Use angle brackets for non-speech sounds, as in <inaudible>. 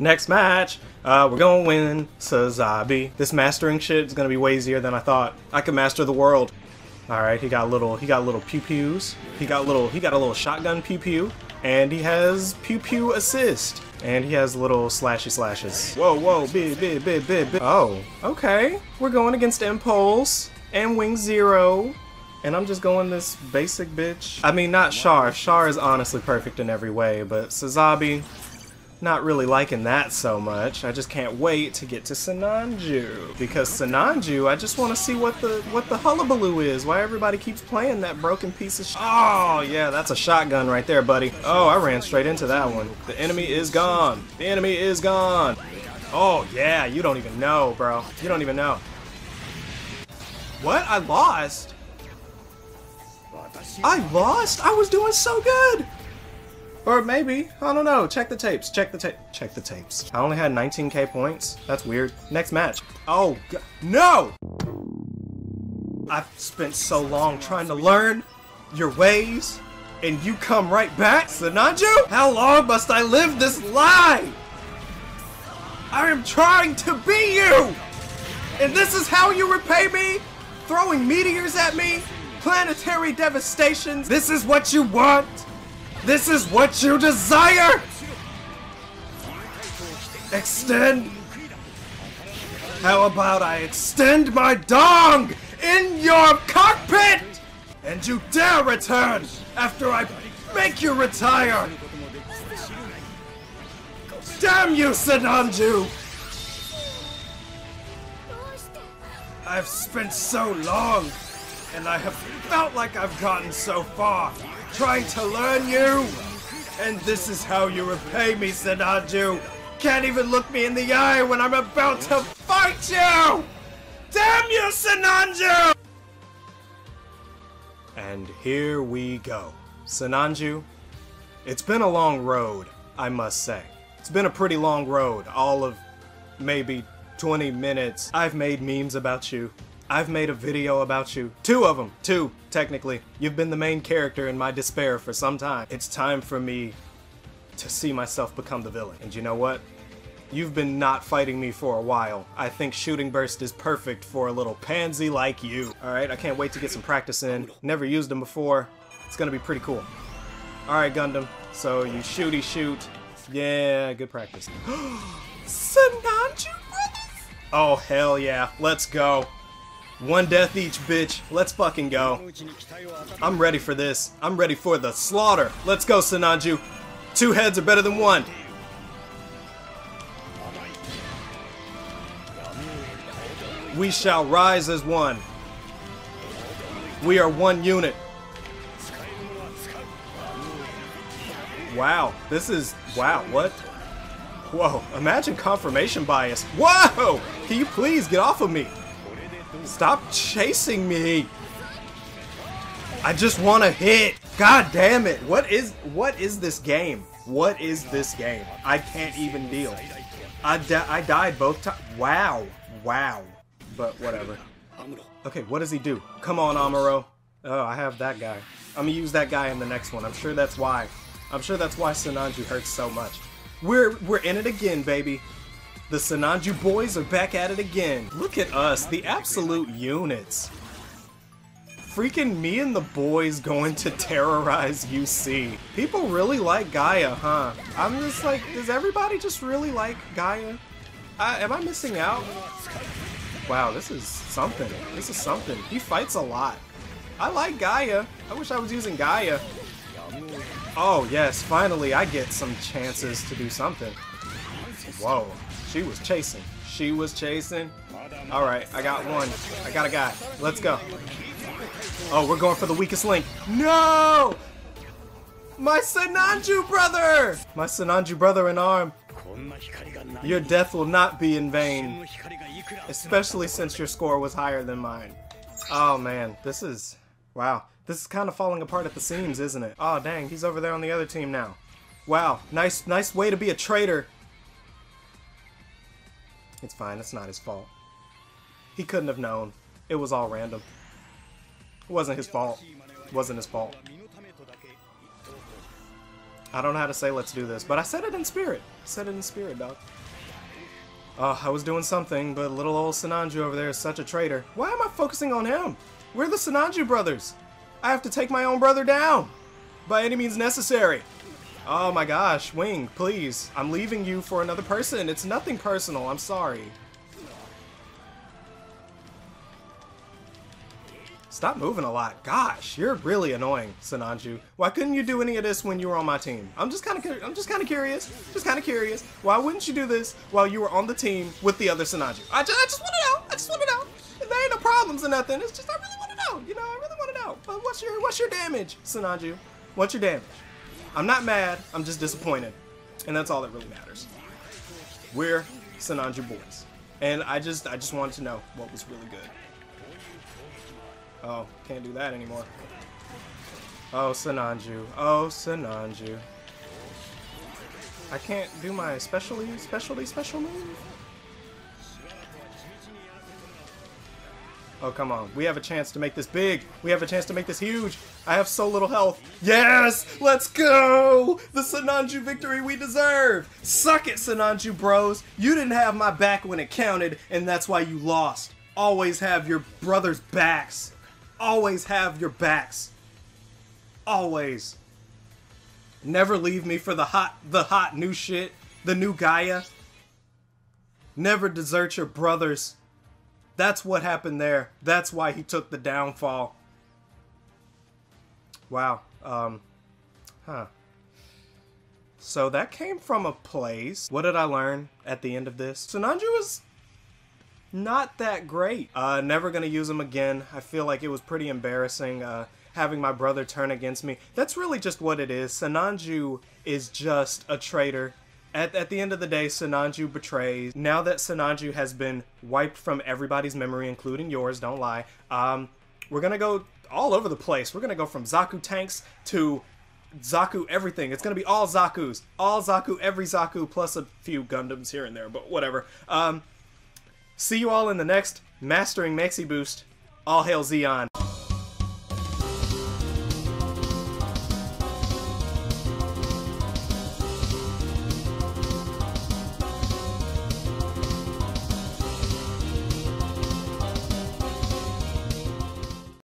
Next match, uh, we're gonna win Sazabi. This mastering shit is gonna be way easier than I thought. I can master the world. All right, he got little, he got little pew pews. He got little, he got a little shotgun pew pew, and he has pew pew assist, and he has little slashy slashes. Whoa, whoa, big, big, big, big, big. Oh, okay. We're going against Impulse and Wing Zero. And I'm just going this basic bitch. I mean, not Char. Char is honestly perfect in every way, but Sazabi, not really liking that so much. I just can't wait to get to Sinanju. Because Sinanju, I just want to see what the what the hullabaloo is. Why everybody keeps playing that broken piece of Oh, yeah, that's a shotgun right there, buddy. Oh, I ran straight into that one. The enemy is gone. The enemy is gone. Oh, yeah, you don't even know, bro. You don't even know. What? I lost? I lost? I was doing so good! Or maybe, I don't know. Check the tapes. Check the tape. Check the tapes. I only had 19k points. That's weird. Next match. Oh, God. no! I've spent so long trying to learn your ways, and you come right back, Sinanju? How long must I live this lie? I am trying to be you! And this is how you repay me? Throwing meteors at me? Planetary devastations? This is what you want? This is what you desire? Extend? How about I extend my dong in your cockpit? And you dare return after I make you retire? Damn you, Sinanju! I've spent so long, and I have felt like I've gotten so far, trying to learn you! And this is how you repay me, Sinanju! Can't even look me in the eye when I'm about to fight you! Damn you, Sinanju! And here we go. Sinanju, it's been a long road, I must say. It's been a pretty long road, all of maybe 20 minutes. I've made memes about you. I've made a video about you. Two of them. Two, technically. You've been the main character in my despair for some time. It's time for me to see myself become the villain. And you know what? You've been not fighting me for a while. I think Shooting Burst is perfect for a little pansy like you. Alright, I can't wait to get some practice in. Never used them before. It's gonna be pretty cool. Alright, Gundam. So you shooty shoot. Yeah, good practice. <gasps> Sinanju brothers? Oh, hell yeah. Let's go. One death each, bitch. Let's fucking go. I'm ready for this. I'm ready for the slaughter. Let's go, Sinanju. Two heads are better than one. We shall rise as one. We are one unit. Wow, this is... Wow, what? Whoa, imagine confirmation bias. Whoa! Can you please get off of me? Stop chasing me! I just want to hit! God damn it! What is what is this game? What is this game? I can't even deal. I, di I died both times. Wow. Wow. But whatever. Okay, what does he do? Come on, Amuro. Oh, I have that guy. I'm gonna use that guy in the next one. I'm sure that's why. I'm sure that's why Sinanju hurts so much. We're we're in it again, baby. The Sinanju boys are back at it again. Look at us, the absolute units. Freaking me and the boys going to terrorize UC. People really like Gaia, huh? I'm just like, does everybody just really like Gaia? Uh, am I missing out? Wow, this is something. This is something. He fights a lot. I like Gaia. I wish I was using Gaia. Oh, yes, finally I get some chances to do something. Whoa, she was chasing. She was chasing. Alright, I got one. I got a guy. Let's go. Oh, we're going for the weakest link. No! My Sinanju brother! My Sinanju brother in arm. Your death will not be in vain. Especially since your score was higher than mine. Oh man, this is... Wow. This is kind of falling apart at the seams, isn't it? Oh dang, he's over there on the other team now. Wow, nice, nice way to be a traitor. It's fine, it's not his fault. He couldn't have known. It was all random. It wasn't his fault. It wasn't his fault. I don't know how to say let's do this, but I said it in spirit. I said it in spirit, dog. Oh, I was doing something, but little old Sinanju over there is such a traitor. Why am I focusing on him? We're the Sinanju brothers. I have to take my own brother down. By any means necessary. Oh my gosh, Wing, please. I'm leaving you for another person. It's nothing personal. I'm sorry. Stop moving a lot. Gosh, you're really annoying, Sinanju. Why couldn't you do any of this when you were on my team? I'm just kind of I'm just kind of curious. Just kind of curious. Why wouldn't you do this while you were on the team with the other Sinanju? I just, I just want to know. I just want to know. There ain't no problems or nothing. It's just I really want to know. You know, I really want to know. What's your what's your damage, Sinanju? What's your damage? I'm not mad. I'm just disappointed, and that's all that really matters. We're Sinanju boys, and I just I just wanted to know what was really good. Oh, can't do that anymore. Oh, Sinanju. Oh, Sinanju. I can't do my specialty, specialty, special move? Oh, come on. We have a chance to make this big. We have a chance to make this huge. I have so little health. Yes! Let's go! The Sinanju victory we deserve! Suck it, Sinanju bros. You didn't have my back when it counted, and that's why you lost. Always have your brother's backs. Always have your backs. Always. Never leave me for the hot, the hot new shit, the new Gaia. Never desert your brothers. That's what happened there. That's why he took the downfall. Wow. Um, huh. So that came from a place. What did I learn at the end of this? Sinanju was not that great. Uh, never gonna use him again. I feel like it was pretty embarrassing uh, having my brother turn against me. That's really just what it is. Sinanju is just a traitor. At, at the end of the day, Sinanju betrays. Now that Sinanju has been wiped from everybody's memory, including yours, don't lie, um, we're gonna go all over the place. We're gonna go from Zaku tanks to Zaku everything. It's gonna be all Zaku's. All Zaku, every Zaku, plus a few Gundams here and there, but whatever. Um, see you all in the next Mastering Maxi Boost. All hail Zeon.